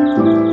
嗯。